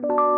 you